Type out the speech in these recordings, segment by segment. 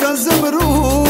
كان زمرود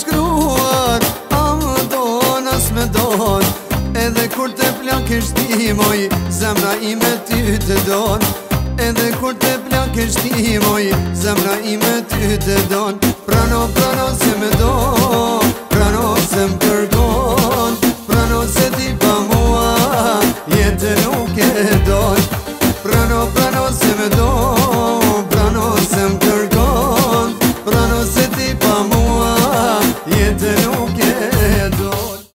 shkruar A më don, as me don Edhe kur të plak e shtimoj Zemra i me ty të don Edhe kur të plak e shtimoj Zemra i me ty të don Prano, prano, se me don Prano, se me don